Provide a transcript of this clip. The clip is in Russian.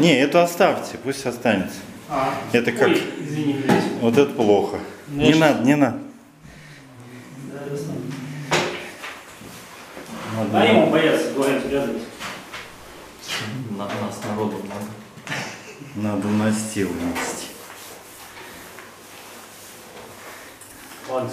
Не, эту оставьте, пусть останется. А, Это как? Ой, извини, блядь. Вот это плохо. Ну, Не надо, не надо. Да, достану. Надо, А ему бояться, говорят, связывать. На нас народу надо. Надо настил нести. Ладно,